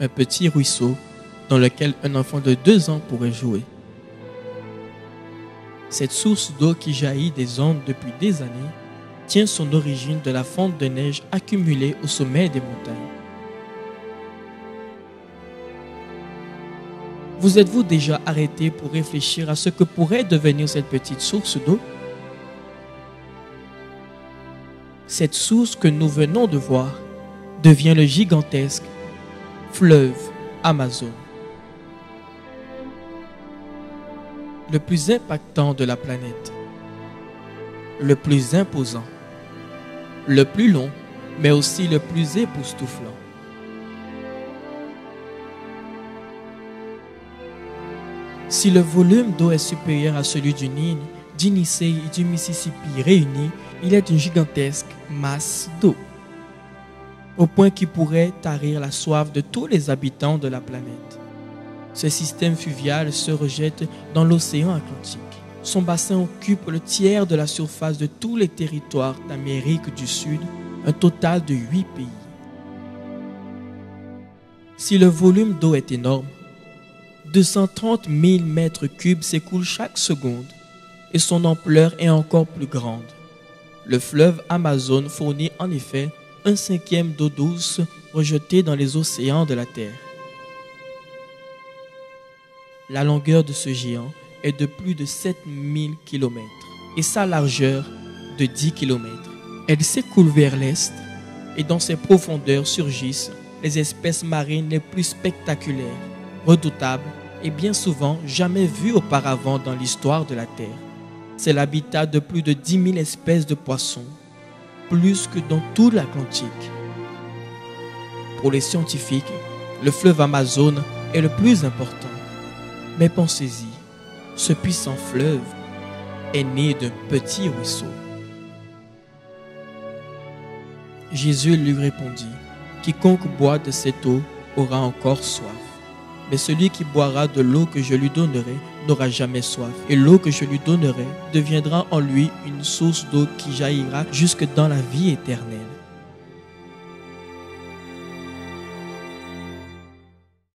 un petit ruisseau dans lequel un enfant de deux ans pourrait jouer. Cette source d'eau qui jaillit des ondes depuis des années tient son origine de la fonte de neige accumulée au sommet des montagnes. Vous êtes-vous déjà arrêté pour réfléchir à ce que pourrait devenir cette petite source d'eau? Cette source que nous venons de voir devient le gigantesque fleuve Amazon. Le plus impactant de la planète. Le plus imposant. Le plus long, mais aussi le plus époustouflant. Si le volume d'eau est supérieur à celui du Nil, du et du Mississippi réunis, il est une gigantesque masse d'eau, au point qu'il pourrait tarir la soif de tous les habitants de la planète. Ce système fluvial se rejette dans l'océan Atlantique. Son bassin occupe le tiers de la surface de tous les territoires d'Amérique du Sud, un total de huit pays. Si le volume d'eau est énorme, 230 000 mètres cubes s'écoulent chaque seconde et son ampleur est encore plus grande. Le fleuve Amazon fournit en effet un cinquième d'eau douce rejetée dans les océans de la Terre. La longueur de ce géant est de plus de 7000 km et sa largeur de 10 km. Elle s'écoule vers l'est et dans ses profondeurs surgissent les espèces marines les plus spectaculaires, redoutables et bien souvent jamais vues auparavant dans l'histoire de la Terre. C'est l'habitat de plus de 10 000 espèces de poissons, plus que dans tout l'Atlantique. Pour les scientifiques, le fleuve Amazon est le plus important. Mais pensez-y, ce puissant fleuve est né d'un petit ruisseau. Jésus lui répondit, Quiconque boit de cette eau aura encore soif. Mais celui qui boira de l'eau que je lui donnerai n'aura jamais soif. Et l'eau que je lui donnerai deviendra en lui une source d'eau qui jaillira jusque dans la vie éternelle.